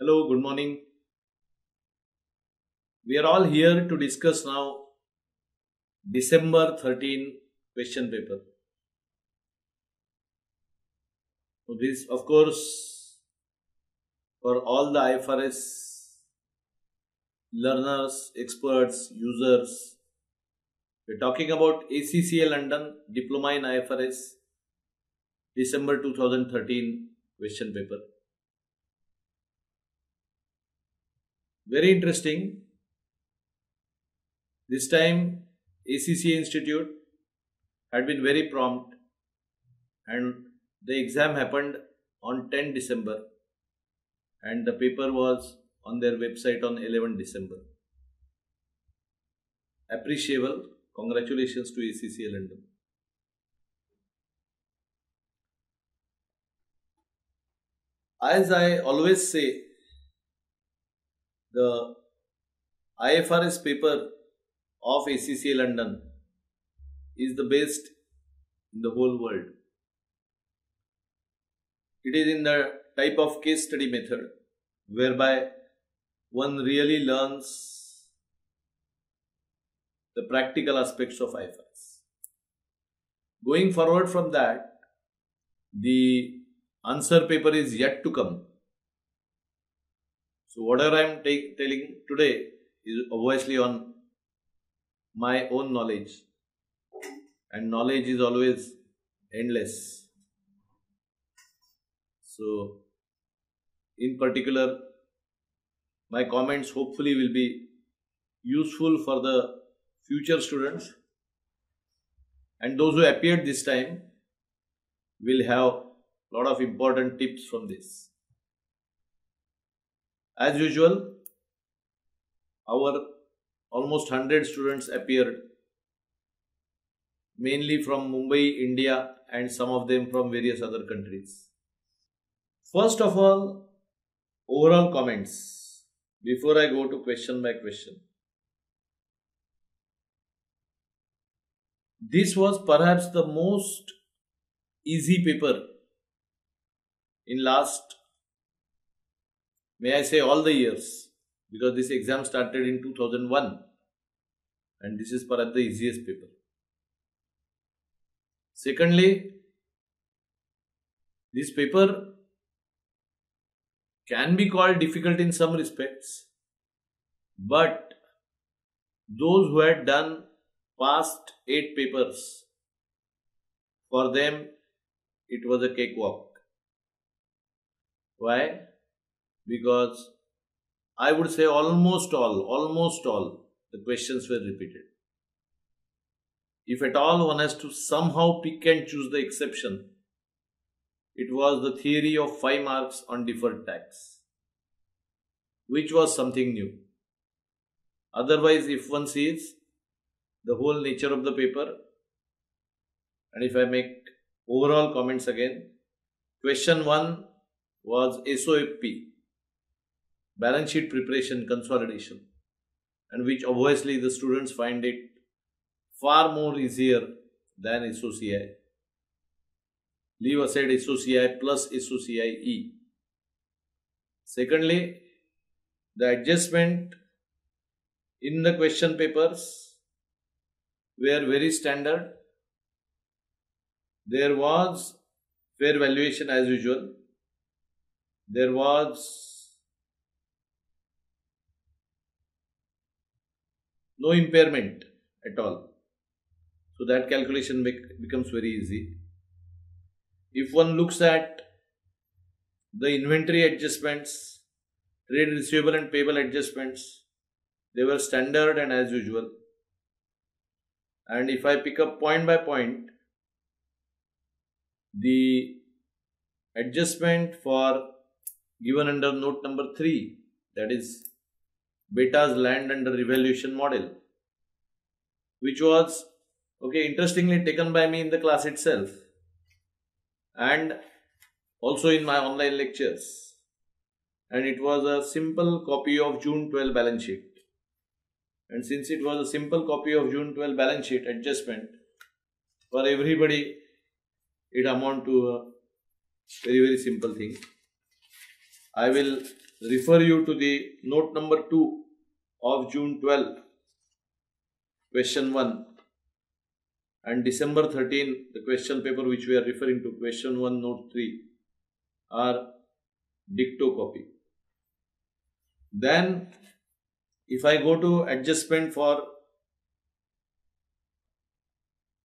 Hello, good morning. We are all here to discuss now December 13 question paper. So this, of course, for all the IFRS learners, experts, users. We're talking about ACCA London Diploma in IFRS December 2013 question paper. Very interesting. This time ACCA Institute had been very prompt and the exam happened on 10 December and the paper was on their website on 11 December. Appreciable. Congratulations to ACCA London. As I always say, the IFRS paper of ACCA London is the best in the whole world. It is in the type of case study method whereby one really learns the practical aspects of IFRS. Going forward from that, the answer paper is yet to come. So, whatever I am telling today is obviously on my own knowledge, and knowledge is always endless. So, in particular, my comments hopefully will be useful for the future students and those who appeared this time will have a lot of important tips from this. As usual, our almost 100 students appeared mainly from Mumbai, India and some of them from various other countries. First of all, overall comments before I go to question by question. This was perhaps the most easy paper in last, may I say, all the years because this exam started in 2001 and this is perhaps the easiest paper. Secondly, this paper can be called difficult in some respects, but those who had done past eight papers, for them it was a cakewalk. Why? Because I would say almost all, almost all the questions were repeated. If at all one has to somehow pick and choose the exception, it was the theory of 5 marks on deferred tax, which was something new. Otherwise, if one sees the whole nature of the paper, and if I make overall comments again, question 1 was SOP, balance sheet preparation consolidation, and which obviously the students find it far more easier than SOCI leave aside SOCI plus SOCIE. Secondly, the adjustment in the question papers were very standard. There was fair valuation as usual. There was no impairment at all. So that calculation becomes very easy if one looks at the inventory adjustments, trade receivable and payable adjustments, they were standard and as usual. And if I pick up point by point, the adjustment for given under note number 3 that is Beta's land under revaluation model which was okay interestingly taken by me in the class itself and also in my online lectures. And it was a simple copy of June 12 balance sheet. And since it was a simple copy of June 12 balance sheet adjustment, for everybody it amount to a very very simple thing. I will refer you to the note number 2 of June 12, question 1 and December 13, the question paper which we are referring to, question 1, note 3 are dicto copy. Then if I go to adjustment for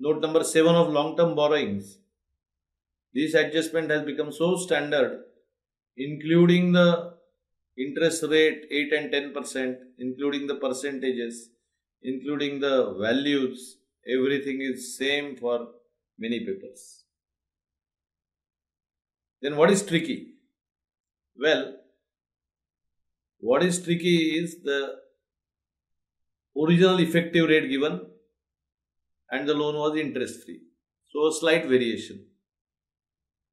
note number 7 of long term borrowings, this adjustment has become so standard, including the interest rate 8 and 10 percent, including the percentages, including the values, everything is same for many papers. Then what is tricky? Well, what is tricky is the original effective rate given and the loan was interest free. So a slight variation.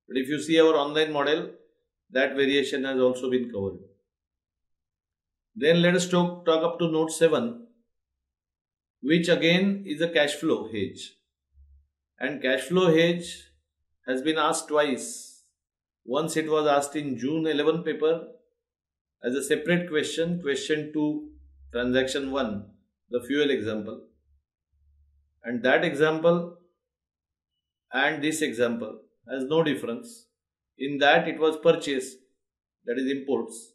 But if you see our online model, that variation has also been covered. Then let us talk, talk up to note 7, which again is a cash flow hedge. And cash flow hedge has been asked twice. Once it was asked in June 11 paper as a separate question, question 2, transaction 1, the fuel example. And that example and this example has no difference. In that it was purchase, that is imports,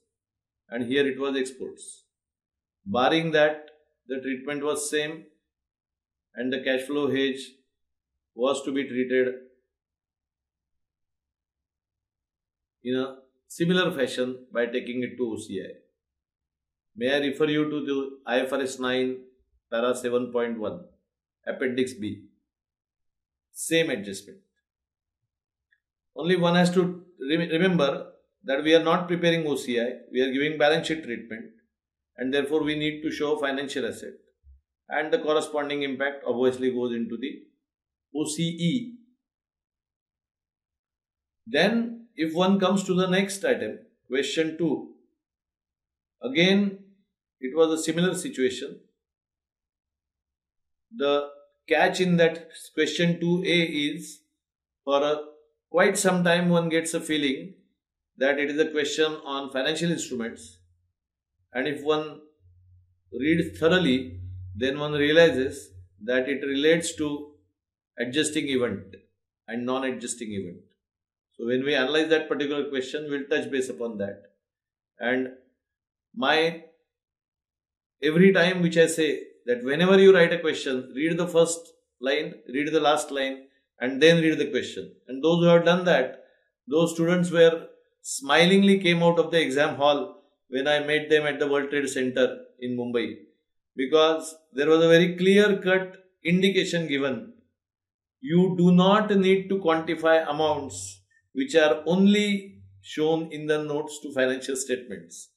and here it was exports. Barring that, the treatment was same and the cash flow hedge was to be treated in a similar fashion by taking it to OCI. May I refer you to the IFRS 9 para 7.1 appendix B. Same adjustment. Only one has to remember that we are not preparing OCI, we are giving balance sheet treatment and therefore we need to show financial asset and the corresponding impact obviously goes into the OCI. Then if one comes to the next item, question 2, again it was a similar situation. The catch in that question 2a is for a quite some time one gets a feeling that it is a question on financial instruments and if one reads thoroughly then one realizes that it relates to adjusting event and non-adjusting event. So when we analyze that particular question, we'll touch base upon that. And my every time which I say that whenever you write a question, read the first line, read the last line, and then read the question. And those who have done that, those students were smilingly came out of the exam hall when I met them at the World Trade Center in Mumbai because there was a very clear cut indication given. You do not need to quantify amounts which are only shown in the notes to financial statements.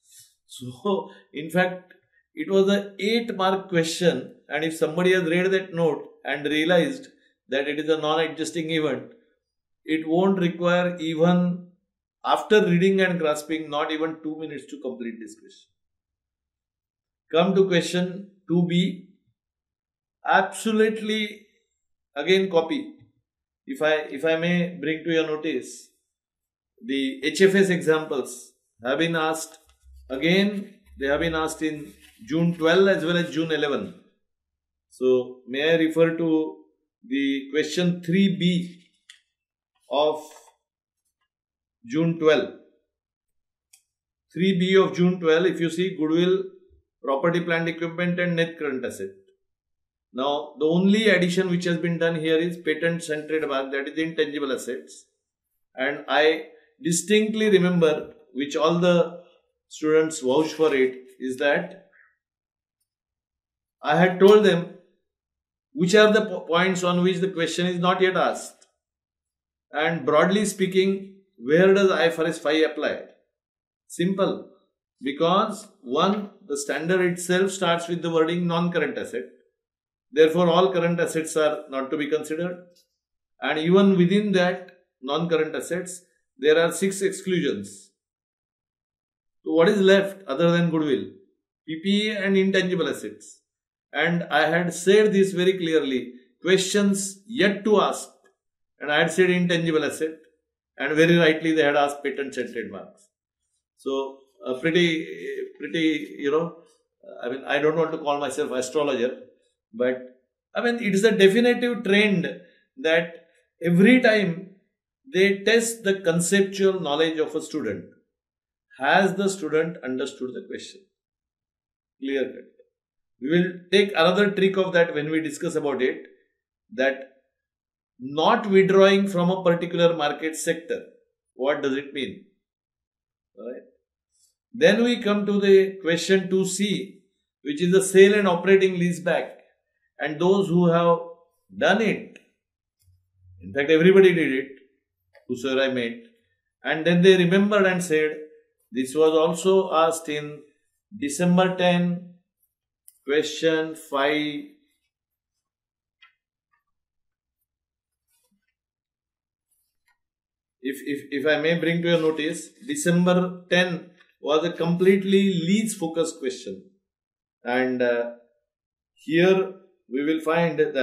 So, in fact, it was a 8 mark question, and if somebody has read that note and realized that it is a non adjusting event, it won't require even after reading and grasping not even 2 minutes to complete this question. Come to question 2b. Absolutely again copy. If I if I may bring to your notice, the HFS examples have been asked again. They have been asked in June 12 as well as June 11. So may I refer to the question 3b of June 12. 3b of June 12, if you see goodwill property, plant equipment and net current asset. Now, the only addition which has been done here is patents and trademark, that is intangible assets. And I distinctly remember, which all the students vouch for it, is that I had told them which are the points on which the question is not yet asked. And broadly speaking, where does IFRS 5 apply? Simple. Because one the standard itself starts with the wording non-current asset. Therefore all current assets are not to be considered. And even within that non-current assets there are six exclusions. So what is left other than goodwill? Ppe and intangible assets. And i had said this very clearly. Questions yet to ask. And i had said intangible asset and very rightly they had asked patents and trademarks so uh, pretty, pretty, you know, I mean, I don't want to call myself astrologer, but I mean, it is a definitive trend that every time they test the conceptual knowledge of a student, has the student understood the question? Clear cut. We will take another trick of that when we discuss about it that not withdrawing from a particular market sector. What does it mean? Right. Then we come to the question 2c, which is the sale and operating leaseback. And those who have done it, in fact, everybody did it, whosoever I met, and then they remembered and said, This was also asked in December 10, question 5 if, if, if I may bring to your notice, December 10 was a completely leases focused question. And uh, here we will find that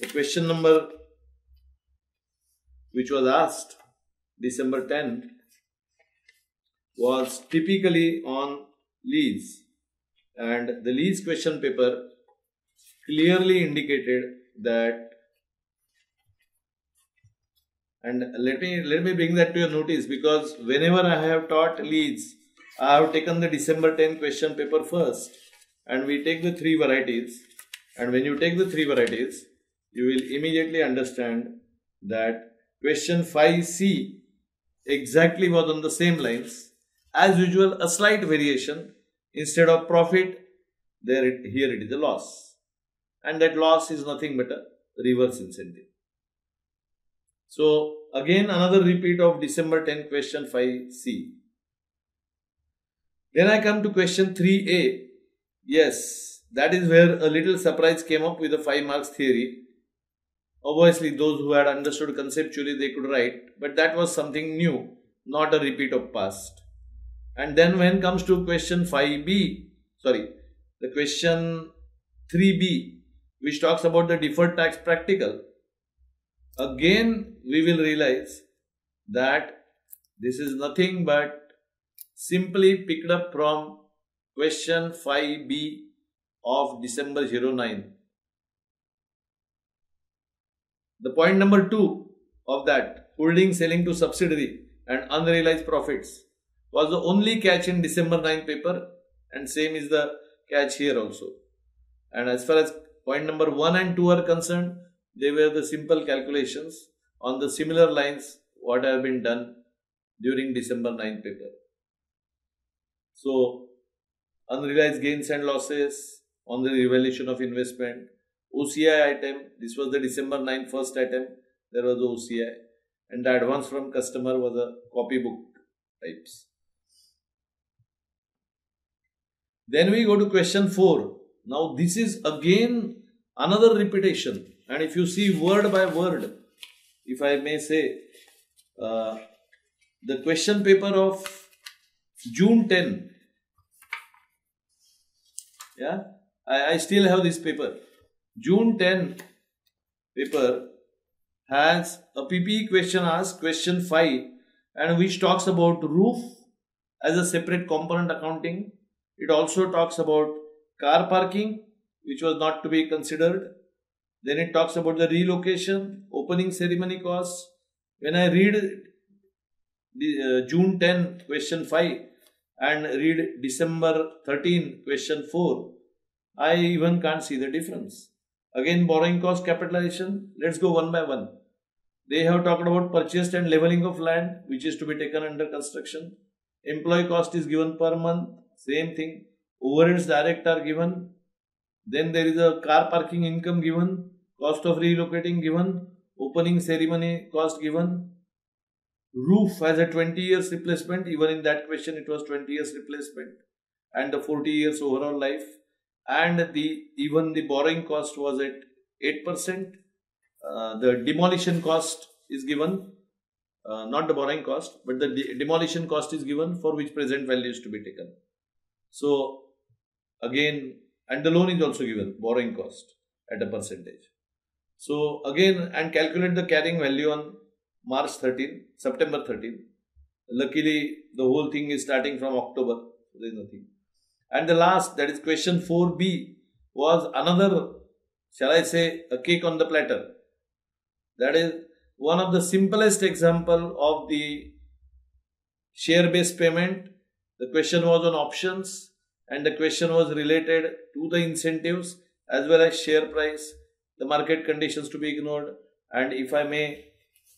the question number which was asked December 10 was typically on leases and the leases question paper clearly indicated that and let me let me bring that to your notice because whenever I have taught leases, I have taken the December 10 question paper first and we take the three varieties and when you take the three varieties you will immediately understand that question 5c exactly was on the same lines. As usual a slight variation instead of profit there it, here it is a loss and that loss is nothing but a reverse incentive. So again another repeat of December 10 question 5c. Then I come to question 3a. Yes, that is where a little surprise came up with the 5 marks theory. Obviously those who had understood conceptually they could write but that was something new, not a repeat of past. And then when comes to question 5b, sorry, the question 3b which talks about the deferred tax practical, again we will realize that this is nothing but simply picked up from question 5b of December 09. The point number 2 of that holding selling to subsidiary and unrealized profits was the only catch in December 9 paper and same is the catch here also. And as far as Point number 1 and 2 are concerned, they were the simple calculations on the similar lines what have been done during December 9 paper. So, unrealized gains and losses on the revaluation of investment, OCI item, this was the December 9 first item, there was the OCI and the advance from customer was a copybook types. Then we go to question 4. Now this is again another repetition and if you see word by word, if I may say, uh, the question paper of June 10, yeah, I, I still have this paper. June 10 paper has a PPE question asked, question 5, and which talks about roof as a separate component accounting. It also talks about car parking, which was not to be considered. Then it talks about the relocation, opening ceremony costs. When I read the, uh, June 10, question 5, and read December 13, question 4, I even can't see the difference. Again, borrowing cost capitalization. Let's go one by one. They have talked about purchased and leveling of land, which is to be taken under construction. Employee cost is given per month. Same thing. Overheads direct are given. Then there is a car parking income given, cost of relocating given, opening ceremony cost given, roof has a 20 years replacement, even in that question it was 20 years replacement, and the 40 years overall life, and the even the borrowing cost was at 8%. Uh, the demolition cost is given, uh, not the borrowing cost, but the de demolition cost is given for which present value is to be taken. So Again, and the loan is also given, borrowing cost at a percentage. So again, and calculate the carrying value on March 13, September 13. Luckily, the whole thing is starting from October. There is nothing. And the last, that is question 4b, was another, shall I say, a cake on the platter. That is one of the simplest example of the share based payment. The question was on options and the question was related to the incentives as well as share price, the market conditions to be ignored. And if I may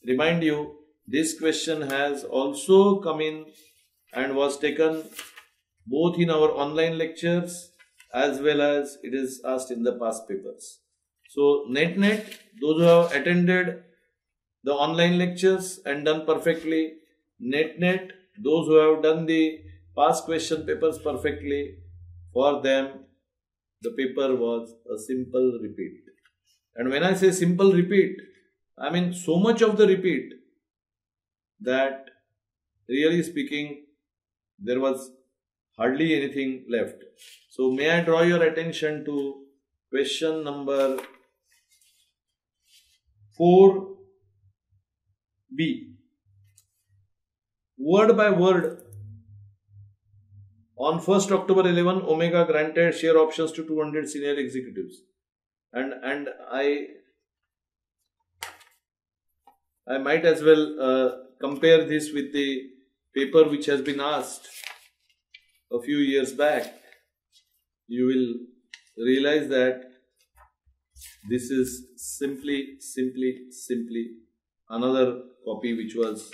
remind you, this question has also come in and was taken both in our online lectures as well as it is asked in the past papers. So net net, those who have attended the online lectures and done perfectly, net net, those who have done the past question papers perfectly, for them the paper was a simple repeat. And when I say simple repeat, I mean so much of the repeat that really speaking there was hardly anything left. So may I draw your attention to question number 4b. Word by word on 1st October 11, Omega granted share options to 200 senior executives. And, and I I might as well uh, compare this with the paper which has been asked a few years back. You will realize that this is simply, simply, simply another copy which was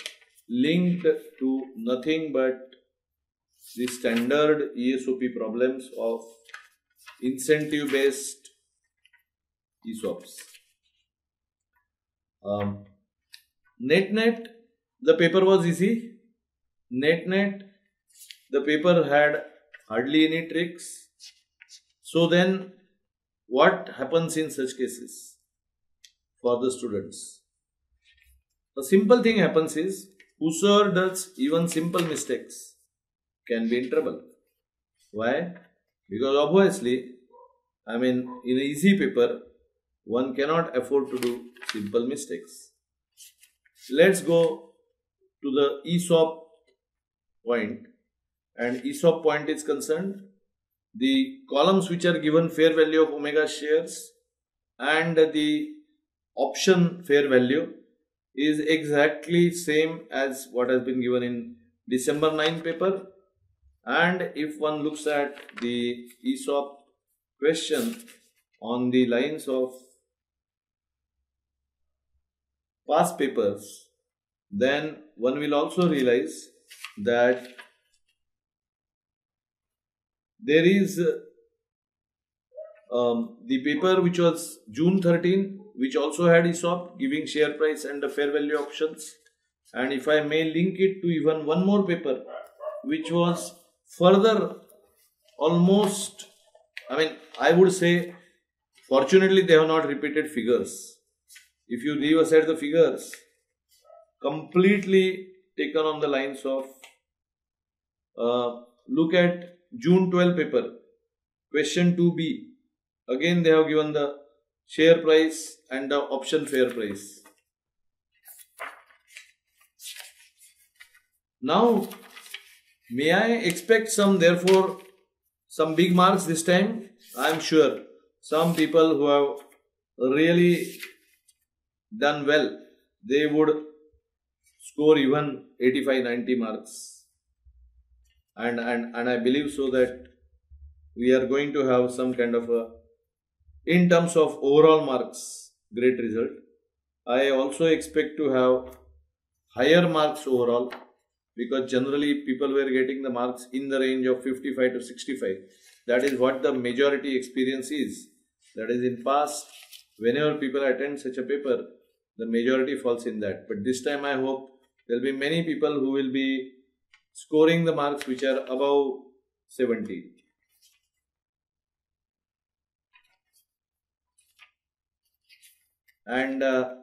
linked to nothing but the standard ESOP problems of incentive based ESOPs. Um, net net, the paper was easy. Net net, the paper had hardly any tricks. So then, what happens in such cases for the students? A simple thing happens is, whosoever does even simple mistakes can be in trouble. Why? Because obviously, I mean, in easy paper, one cannot afford to do simple mistakes. Let's go to the ESOP point, and ESOP point is concerned. The columns which are given fair value of omega shares and the option fair value is exactly same as what has been given in December 9 paper and if one looks at the ESOP question on the lines of past papers, then one will also realize that there is um, the paper which was June 13, which also had ESOP giving share price and the fair value options. And if I may link it to even one more paper, which was further almost i mean i would say fortunately they have not repeated figures. If you leave aside the figures completely taken on the lines of uh, look at june 12 paper question 2b again they have given the share price and the option fair price. Now May I expect some, therefore, some big marks this time? I am sure some people who have really done well, they would score even 85 90 marks. And, and, and I believe so that we are going to have some kind of a, in terms of overall marks, great result. I also expect to have higher marks overall because generally people were getting the marks in the range of 55 to 65 that is what the majority experience is. That is in past whenever people attend such a paper the majority falls in that. But this time i hope there will be many people who will be scoring the marks which are above 70 and uh,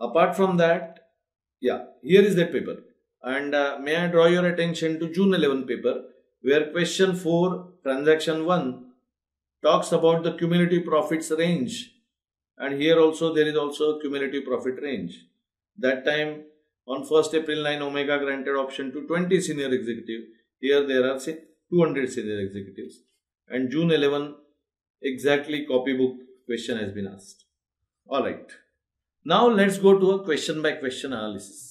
apart from that yeah, here is that paper. And uh, may I draw your attention to June 11 paper where question 4 transaction 1 talks about the cumulative profits range. And here also there is also a cumulative profit range. That time on 1st April 9, Omega granted option to 20 senior executive. Here there are say 200 senior executives. And June 11, exactly copybook question has been asked. Alright. Now let's go to a question by question analysis.